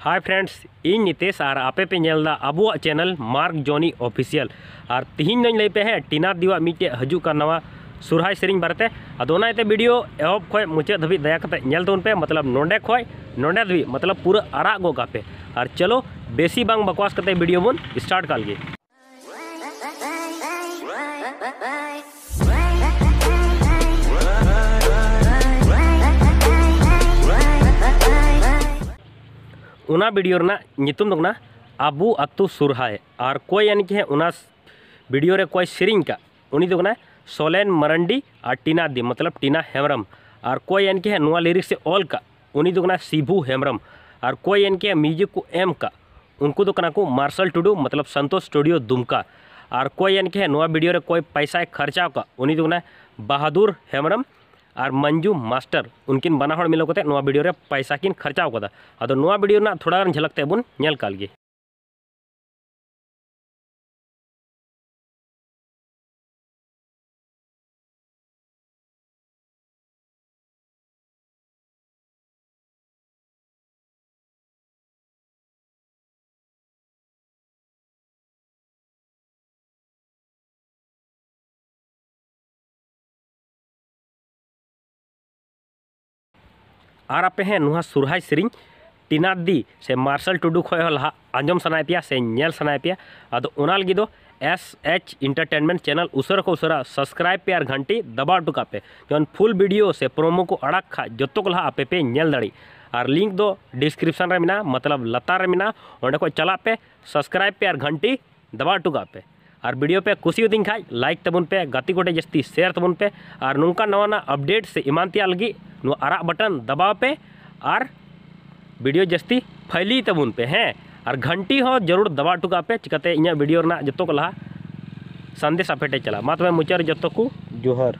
Hi friends इन नितेश और आपे पे नेलदा अबुआ चैनल मार्क जॉनी ऑफिशियल और तिहिन नई पे है टीना दीवा मिटे हजू का नवा सुरहाय सेरिंग बारते अदोनाते वीडियो एहब खय मुचाद धाबी दया कते नेल तोन पे मतलब नोंडे खय नोंडे धाबी मतलब पूरा आरा गोगा पे और चलो बेसी बकवास कते वीडियो बन स्टार्ट काल गे उना वीडियो रना नितुम दो अबू अतु सुरहाय और कोई यानी कि है उना वीडियो रे कोई सेरिंग का। उनी दो सोलेन मरंडी और टीना दी मतलब टीना हेमरम। और कोई यानी कि है नुआ लिरिक्स से ऑल का। उनी दो शिबू हेमरम। और कोई यानी कि है म्यूज़िक को एम का। उनको दो को मार्शल टुडू मतलब संतोष स्टूडियो दुमका और कोई यानी कि है नुआ वीडियो रे कोई पैसा खर्चा का। उनी दो बहादुर और मंजू मास्टर, उनकिन बना मिलो नोआ वीडियो पैसा किन खर्चा कदा अदो नोआ वीडियो थोड़ा झलकते बुन, नेल काल और आपे हैं नुहा सुरहाय सेरिंग। टीना दी, से मार्शल टुडू खो लहा आंजम सनाय पिया से नेल सनाय पिया अदो ओना लगी दो एस एच इंटरटेनमेंट चैनल उसरा को उसरा सब्सक्राइब पे और घंटी दबा टुका पे जौन फुल वीडियो से प्रोमो को अड़क खा जो को लहा आपे पे नेल दड़ी। और लिंक दो डिस्क्रिप्शन रे मिना मतलब लतार रे मिना। ओंडे को चला पे, सब्सक्राइब पे और घंटी दबा टुका पे और वीडियो पे कुछ दिन खाई लाइक तबन पे, गति कोटे जस्ती शेयर तबन पे। और नौका नवा अपडेट से आरा बटन दबाव पे और वीडियो जस्ती फैली तबन पे, हैं। और घंटी हो, ज़रूर दबा टुका पे, चिकाते इन वीडियो जो को लहा, संदेश आपेटे चला। मा तब मुचार जो को, जोहर।